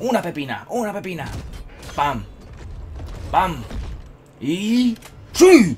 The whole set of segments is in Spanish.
Una pepina, una pepina. Pam. Pam. Y... ¡Sí!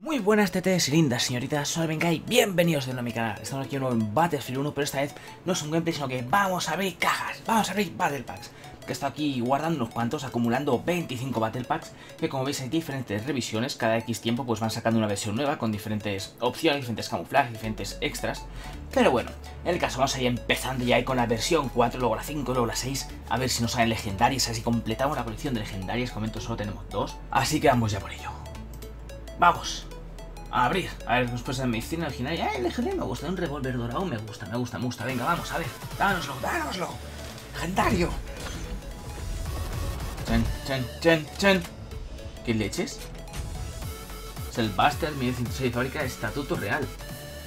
Muy buenas TTs y lindas señoritas, soy Bengai, bienvenidos de nuevo a mi canal. Estamos aquí de nuevo en Battlefield 1, pero esta vez no es un gameplay, sino que vamos a abrir cajas, vamos a abrir Battle Packs. Que está aquí guardando unos cuantos, acumulando 25 Battle Packs, que como veis hay diferentes revisiones, cada X tiempo pues van sacando una versión nueva con diferentes opciones, diferentes camuflajes, diferentes extras. Pero bueno, en el caso vamos a ir empezando ya con la versión 4, luego la 5, luego la 6, a ver si nos salen legendarias, así completamos la colección de legendarias, momento solo tenemos dos, así que vamos ya por ello. ¡Vamos! A abrir. A ver, después de medicina original. ¡Eh, el legendario me gusta! Un revólver dorado me gusta, me gusta, me gusta. Venga, vamos, a ver. Dánoslo, dánoslo. Legendario. Chen, chen, chen, chen. ¿Qué leches? Es el Buster 1906 de fábrica de estatuto real.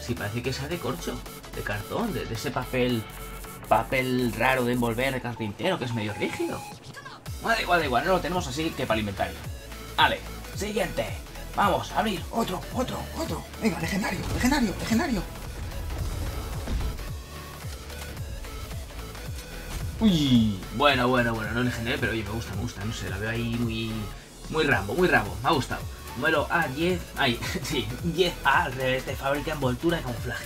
Sí, parece que sea de corcho, de cartón, de, ese papel. Papel raro de envolver de carpintero que es medio rígido. Da igual, da igual, no lo tenemos así que para el inventario. Vale, siguiente. Vamos, abrir. Otro, otro, otro. Venga, legendario, legendario, legendario. Uy, bueno, bueno, bueno, no es legendario, pero oye, me gusta, me gusta, no sé, la veo ahí muy, muy Rambo, muy Rambo, me ha gustado. Número A10, ay, sí, 10A al revés de fábrica, envoltura y camuflaje.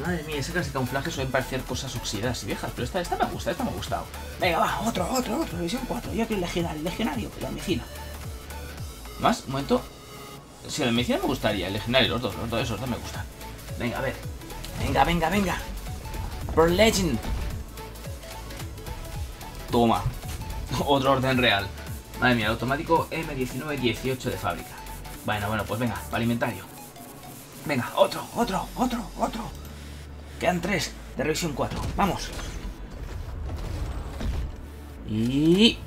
Madre mía, ese clase de camuflaje suelen parecer cosas oxidadas y viejas, pero esta, esta me gusta, esta me ha gustado. Venga, va, otro, otro, otro, revisión 4, yo quiero el legionario, legionario, la medicina. Más, un momento, si la medicina me gustaría, el legendario, los dos, los dos, esos dos me gustan. Venga, a ver. Venga, venga, venga. Pro Legend. Toma. Otro orden real. Madre mía, el automático M1918 de fábrica. Bueno, bueno, pues venga, para alimentario. Venga, otro, otro, otro, otro. Quedan tres de revisión 4. Vamos. Y...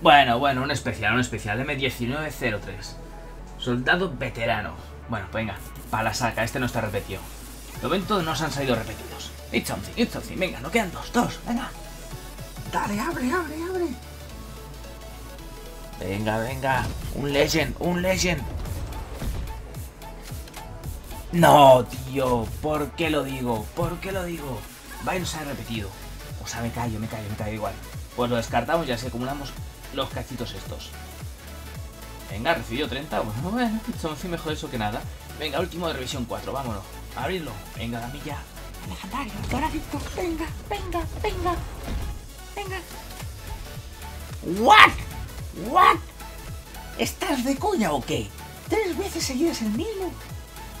Bueno, bueno, un especial, un especial. M1903. Soldado veterano. Bueno, pues venga, para la saca. Este no está repetido. De momento no se han salido repetidos. It's something, it's something. Venga, no quedan dos, dos. Venga. Dale, abre, abre, abre. Venga, venga. Un legend, un legend. No, tío. ¿Por qué lo digo? ¿Por qué lo digo? Se ha repetido. O sea, me callo, me callo, me callo igual. Pues lo descartamos y así acumulamos los cachitos estos. Venga, recibió 30. Bueno, bueno, son mejor eso que nada. Venga, último de revisión 4, vámonos. Abrirlo. Venga, la milla. Legendario, doradito. Venga, venga, venga. Venga. ¿What? ¿What? ¿Estás de coña o qué? ¿Tres veces seguidas el mismo?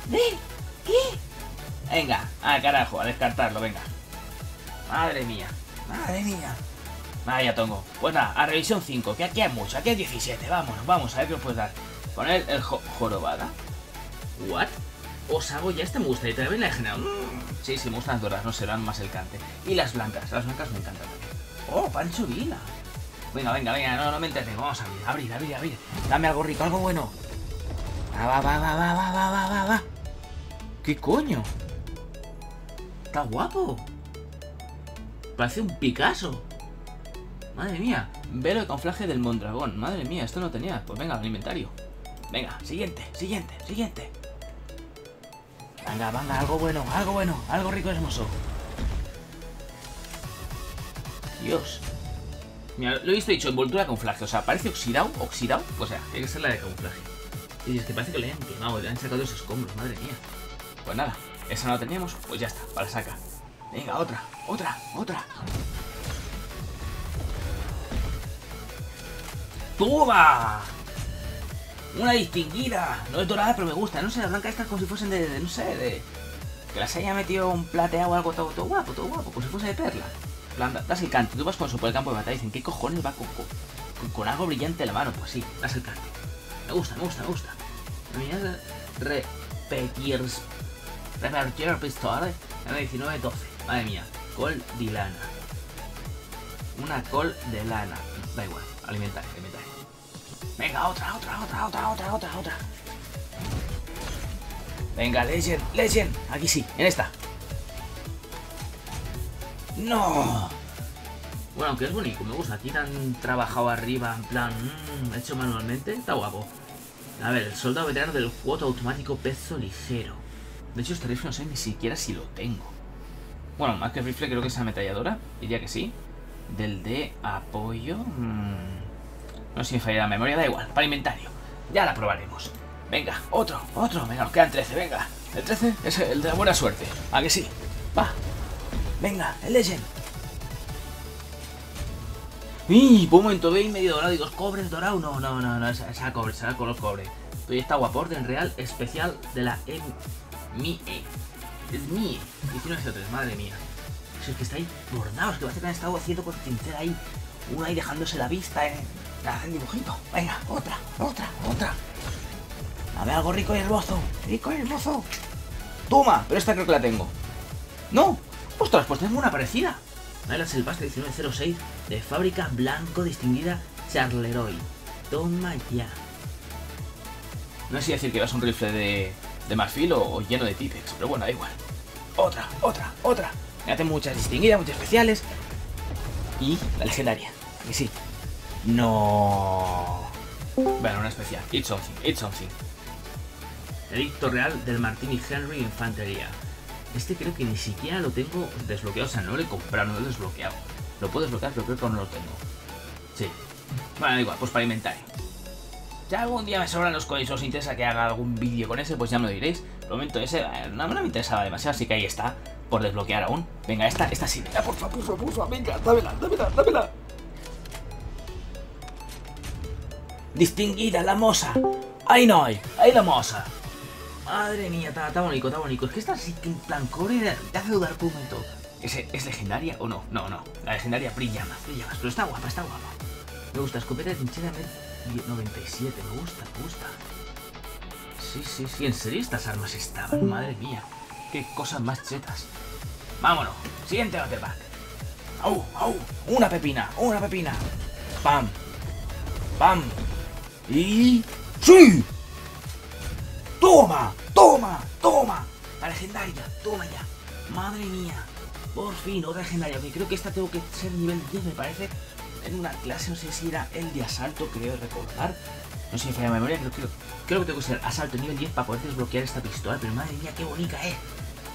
¿De qué? Venga, ah, carajo, a descartarlo, venga. Madre mía, madre mía. Vaya tongo. Pues nada, a revisión 5, que aquí hay mucho, aquí hay 17. Vámonos, vamos a ver qué nos puedes dar. Poner el jo jorobada. ¿What? Os hago ya este me gusta y también la he generado. Mm. Sí, sí, me gustan las doradas, no serán más el cante. Y las blancas, las blancas me encantan. Oh, Pancho Vila. Venga, venga, venga, no, no me entretengo. Vamos a abrir, abrir, abrir, abrir. Dame algo rico, algo bueno. Va, va, va, va, va, va, va, va, va, va. ¿Qué coño? Está guapo. Parece un Picasso. Madre mía, velo de camuflaje del Mondragón. Madre mía, esto no tenía. Pues venga, al inventario. Venga, siguiente, siguiente, siguiente. Venga, venga, algo bueno, algo bueno, algo rico y hermoso. Dios. Mira, lo he visto dicho, envoltura de camuflaje. O sea, parece oxidado, oxidado. O sea, tiene que ser la de camuflaje. Y es que parece que le han quemado, le han sacado los escombros, madre mía. Pues nada, esa no la teníamos, pues ya está, para saca. Venga, otra, otra, otra. ¡Toma! Una distinguida. No es dorada, pero me gusta. No sé, las blancas estas como si fuesen de, no sé, de... Que las haya metido un plateado o algo todo, todo, guapo, todo guapo, como si fuese de perla. Plan, das el cante. Tú vas con eso por el campo de batalla y dicen, ¿qué cojones va con, con, algo brillante en la mano? Pues sí, das el cante. Me gusta, me gusta, me gusta. Mira, repetir... Repetir pistola. M19-12. Madre mía. Col de lana. Una col de lana. Da igual. Alimentar, alimentar. Venga, otra, otra, otra, otra, otra, otra, otra. Venga, Legend, Legend. Aquí sí, en esta. No. Bueno, aunque es bonito, me gusta. Aquí tan trabajado arriba, en plan, mmm, hecho manualmente. Está guapo. A ver, el soldado veterano del cuoto automático peso ligero. De hecho, este rifle no sé ni siquiera si lo tengo. Bueno, más que rifle creo que es ametralladora. Diría que sí. Del de apoyo... Mmm, no sé si me falla la memoria, da igual. Para inventario. Ya la probaremos. Venga, otro, otro. Venga, nos quedan 13, venga. El 13 es el de la buena suerte. ¿A que sí? Va. Venga, el Legend. ¡Y! Un momento, veis medio dorado. Digo, ¿cobres dorado? No, no, no, no. Esa, cobre, será color cobre. Estoy esta guaporden real especial de la MIE. Es MIE. 1903, madre mía. Si es que está ahí bordado. Es que parece que han estado haciendo con cincel ahí. Uno ahí dejándose la vista, eh. El dibujito. Venga, otra, otra, otra. Dame algo rico y hermoso. Rico y hermoso. Toma, pero esta creo que la tengo. No. Ostras, pues tengo una parecida. La Selvastre 1906 de fábrica blanco distinguida Charleroi. Toma ya. No sé si decir que vas un rifle de, de marfil o, lleno de tipex, pero bueno, da igual. Otra, otra, otra. Me hacen muchas distinguidas, muchas especiales. Y la legendaria. Y sí. No. Bueno, una especial. It's something, it's something. Edicto real del Martini Henry Infantería. Este creo que ni siquiera lo tengo desbloqueado, o sea, no lo he comprado, no lo he desbloqueado. Lo puedo desbloquear, pero creo que no lo tengo. Sí. Bueno, da igual, pues para inventario. Si algún día me sobran los coins o os interesa que haga algún vídeo con ese, pues ya me lo diréis. Lo momento ese eh, no, me interesaba demasiado, así que ahí está, por desbloquear aún. Venga, esta, esta sí. Venga, por favor, por favor, por favor, venga, dámela, dámela, dámela. Distinguida, la moza. Ahí no hay, ahí la moza. Madre mía, está, bonito, está bonito. Es que esta así en plan cobre te hace dudar un momento. ¿Es, ¿Es legendaria o no? No, no. La legendaria brilla más, brilla más. Pero está guapa, está guapa. Me gusta, escopeta de trinchera 97. Me gusta, me gusta. Sí, sí, sí. En serio estas armas estaban. Madre mía. Qué cosas más chetas. Vámonos. Siguiente back. ¡Au! ¡Au! Una pepina, una pepina. ¡Pam! ¡Pam! Y... ¡Sí! ¡Toma! ¡Toma! ¡Toma! La legendaria, toma ya. Madre mía. Por fin, otra legendaria. Porque creo que esta tengo que ser nivel 10, me parece. En una clase, no sé si era el de asalto, creo recordar. No sé si falla la memoria, creo, creo, que tengo que ser asalto nivel 10 para poder desbloquear esta pistola. Pero madre mía, qué bonita es.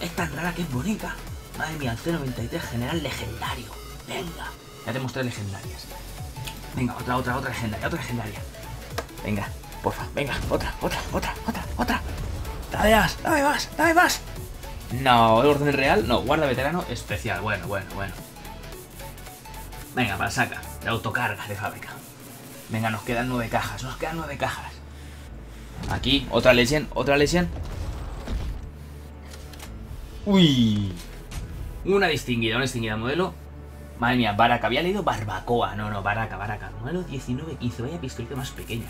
Es tan rara que es bonita. Madre mía, el C93 general legendario. Venga. Ya tenemos tres legendarias. Venga, otra, otra, otra legendaria, otra legendaria. Venga, porfa, venga, otra, otra, otra, otra, otra. Dame más, dame más, dame más. No, el orden real, no, guarda veterano especial. Bueno, bueno, bueno. Venga, para saca, de autocarga de fábrica. Venga, nos quedan nueve cajas, nos quedan nueve cajas. Aquí, otra legend, otra legend. Uy. Una distinguida, una distinguida modelo. Madre mía, Baraka. Había leído Barbacoa. No, no, Baraka, Baraka. Modelo 1915. Vaya pistolita más pequeña.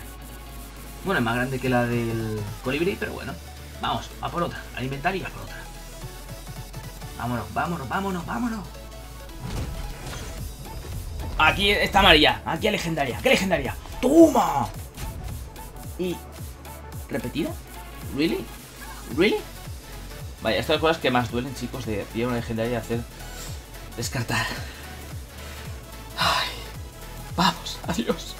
Bueno, es más grande que la del colibrí, pero bueno. Vamos, a por otra. Alimentar y a por otra. Vámonos, vámonos, vámonos, vámonos. Aquí está amarilla. Aquí a legendaria. ¿Qué legendaria? ¡Toma! Y... ¿Repetida? ¿Really? ¿Really? Vaya, estas cosas que más duelen, chicos, de pillar una legendaria y hacer... Descartar. Ay. Vamos, adiós.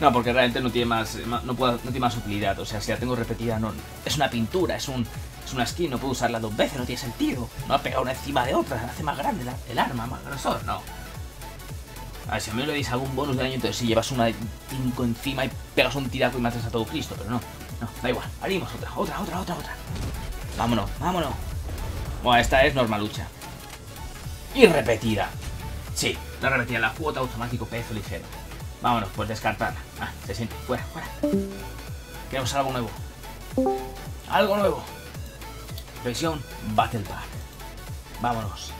No, porque realmente no tiene más no, tiene más utilidad. O sea, si la tengo repetida, no. Es una pintura, es un. Es una skin, no puedo usarla dos veces, no tiene sentido. No ha pegado una encima de otra, hace más grande el arma, más grosor, no. A ver, si a mí le dais algún bonus de daño, entonces si llevas una de 5 encima y pegas un tiraco y matas a todo Cristo, pero no. No, da igual. Harimos otra, otra, otra, otra, otra. Vámonos, vámonos. Bueno, esta es normal lucha. Y repetida. Sí, la repetida, la cuota automático peso ligero. Vámonos, pues descartarla. Ah, se siente. Fuera, fuera. Queremos algo nuevo. Algo nuevo. Revisión Battle Pack. Vámonos.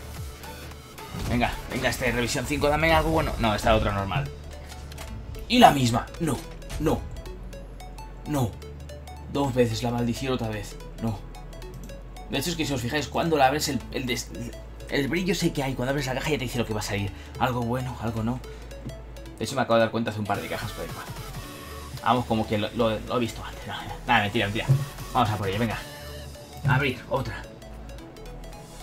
Venga, venga, este revisión 5, dame algo bueno. No, esta otra normal. Y la misma. No, no. No. Dos veces la maldición otra vez. No. De hecho es que si os fijáis, cuando la abres el, el, el brillo sé que hay. Cuando abres la caja ya te dice lo que va a salir. Algo bueno, algo no. De hecho, me acabo de dar cuenta hace un par de cajas, pero igual. Vamos, como que lo, he visto antes. nada, mentira, mentira. Vamos a por ella, venga. Abrir, otra.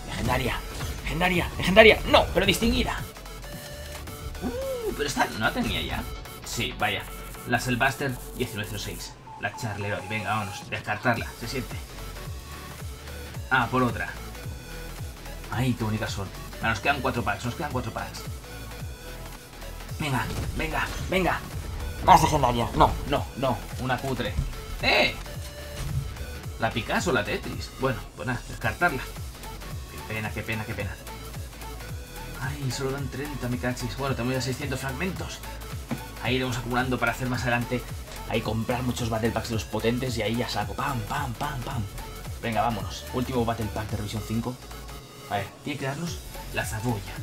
Legendaria. Legendaria, legendaria. No, pero distinguida. pero esta no la tenía ya. Sí, vaya. La Selbaster 1906. La Charleroy. Venga, vámonos. Descartarla. Se siente. Ah, por otra. Ay, qué bonitas son. Nos quedan cuatro packs. Nos quedan cuatro packs. Venga, venga, venga. Más legendaria. No, no, no. Una cutre. ¡Eh! La Picasso, la Tetris. Bueno, pues nada, descartarla. Qué pena, qué pena, qué pena. Ay, solo dan 30, me cachis. Bueno, tengo ya 600 fragmentos. Ahí iremos acumulando para hacer más adelante. Ahí comprar muchos Battle Packs de los potentes y ahí ya saco. Pam, pam, pam, pam. Venga, vámonos. Último Battle Pack de revisión 5. A ver, tiene que darnos la Saboya.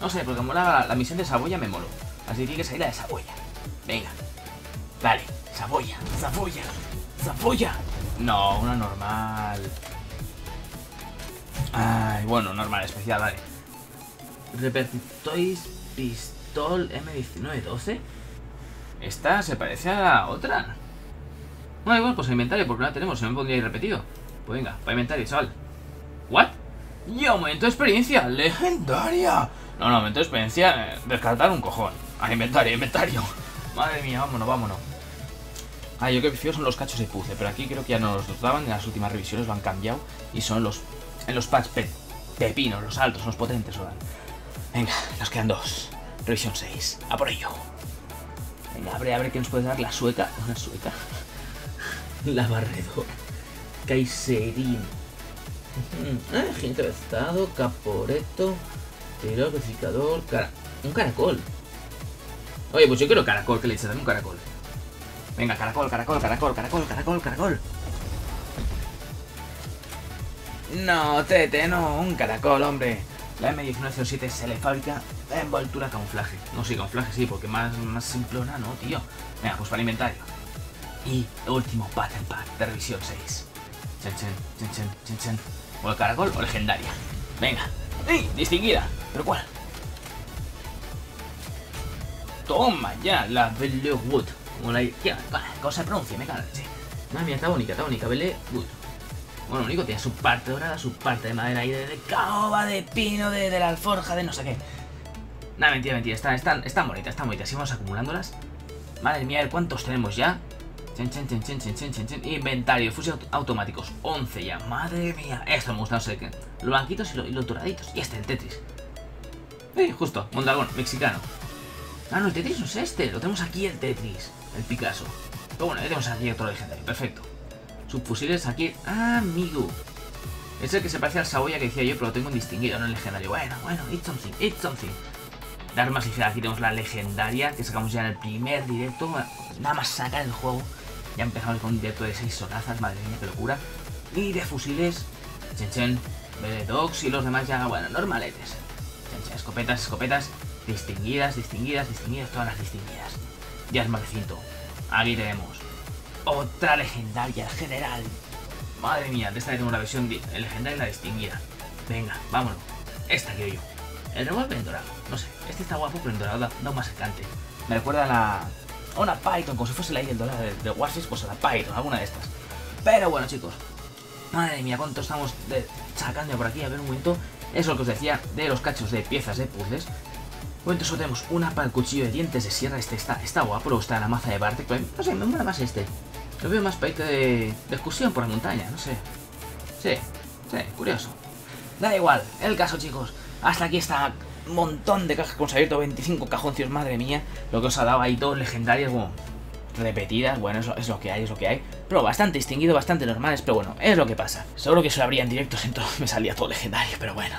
No sé, porque mola la misión de Saboya me molo. Así tiene que salir la de Saboya. Venga. Vale, Saboya, Saboya, Saboya. No, una normal. Ay, bueno, normal, especial, vale. Repertois Pistol M1912. Esta se parece a la otra. Bueno, igual, pues inventario, porque no la tenemos, se me pondría ahí repetido. Pues venga, para inventario, chaval. ¿What? Y aumento de experiencia, legendaria. No, no, aumento de experiencia, eh, descartar un cojón. A inventario, inventario. Madre mía, vámonos, vámonos. Ah, yo que prefiero son los cachos de puzzle, pero aquí creo que ya nos los daban, en las últimas revisiones lo han cambiado y son los en los patch pe pepinos, los altos, los potentes dan. Venga, nos quedan dos. Revisión 6. A por ello. Venga, abre, abre que nos puede dar la sueca. Una sueca. La barredora. Kaiserin. Ah, gente de caporeto, tiro, verificador, cara. Un caracol. Oye, pues yo quiero caracol, que le dame un caracol. Venga, caracol, caracol, caracol, caracol, caracol, caracol. No, Tete, no, un caracol, hombre. La M1907 se le fabrica envoltura camuflaje. No, sí, camuflaje sí, porque más, más simplona, no, tío. Venga, pues para inventario. Y último Battle Pack de revisión 6. Chen, chen, chen, chen, chen, chen. O el caracol o legendaria. Venga. ¡Ey! Distinguida. ¿Pero cuál? Toma ya, la Belle Wood. Como la... ¿Qué? ¿Cómo se pronuncia? Me cago. Madre mía, está bonita, está bonita. Belle Wood. Bueno, único tiene su parte dorada, su parte de madera y de, de caoba, de pino, de, de, la alforja, de no sé qué. Nada, mentira, mentira. Están, están, están bonitas, están bonitas. Sigamos acumulándolas. Madre mía, a ver cuántos tenemos ya. Chen, chen, chen, chen, chen, chen, chen. Inventario, fusiles automáticos. 11 ya. Madre mía. Esto me gusta, no sé qué. Los blanquitos y, y los doraditos. Y este, el Tetris. Eh, justo. Mondragón, mexicano. Ah, no, el Tetris no es este. Lo tenemos aquí el Tetris. El Picasso. Pero bueno, ya tenemos aquí otro legendario. Perfecto. Subfusiles aquí. Ah, amigo. Es el que se parece al Saboya que decía yo, pero lo tengo en distinguido, no en legendario. Bueno, bueno, it's something, it's something. De armas ligeras, aquí tenemos la legendaria que sacamos ya en el primer directo. Nada más sacar el juego. Ya empezamos con un directo de 6 sonazas, madre mía, qué locura. Y de fusiles, chen chen, de dogs y los demás ya, bueno, normaletes. Escopetas, escopetas, distinguidas, distinguidas, distinguidas, todas las distinguidas. Ya es más recinto. Aquí tenemos otra legendaria, general. Madre mía, de esta tengo la versión legendaria y la distinguida. Venga, vámonos. Esta quiero yo. El revólver en dorado. No sé, este está guapo, pero en dorado da, da más encante. Me recuerda a la... Una Python, como si fuese la el dorado de, de pues a la Python, alguna de estas. Pero bueno, chicos. Madre mía, cuánto estamos de... sacando por aquí. A ver un momento. Eso es lo que os decía de los cachos de piezas de puzzles. Bueno, entonces tenemos una para el cuchillo de dientes de sierra. Este está, está guapo, pero está la maza de Bartek. No sé, me mola más este. Lo veo más para de, excursión por la montaña, no sé. Sí, sí, curioso. Da igual, el caso, chicos. Hasta aquí está un montón de cajas que hemos abierto, 25 cajoncios, madre mía. Lo que os ha dado ahí, dos legendarias, bueno, repetidas. Bueno, es lo que hay, es lo que hay. Pero bastante distinguido, bastante normales, pero bueno, es lo que pasa. Seguro que eso lo habría en directos, entonces me salía todo legendario, pero bueno.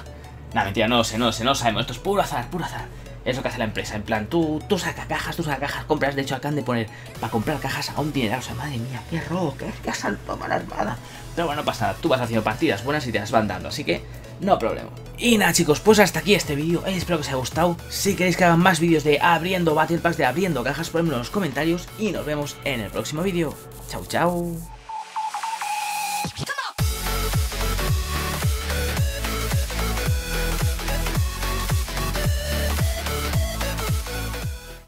Nada, mentira, no sé, no sé, no sabemos. Esto es puro azar, puro azar. Es lo que hace la empresa. En plan, tú, tú sacas cajas, tú sacas cajas, compras. De hecho, acaban de poner para comprar cajas a un dinero. O sea, madre mía, qué robo, qué, qué asalto mala armada. Pero bueno, no pasa nada. Tú vas haciendo partidas buenas y te las van dando. Así que, no problema. Y nada, chicos, pues hasta aquí este vídeo. Espero que os haya gustado. Si queréis que hagan más vídeos de abriendo Battle Packs, de abriendo cajas, ponedmelo en los comentarios. Y nos vemos en el próximo vídeo. Chao, chao.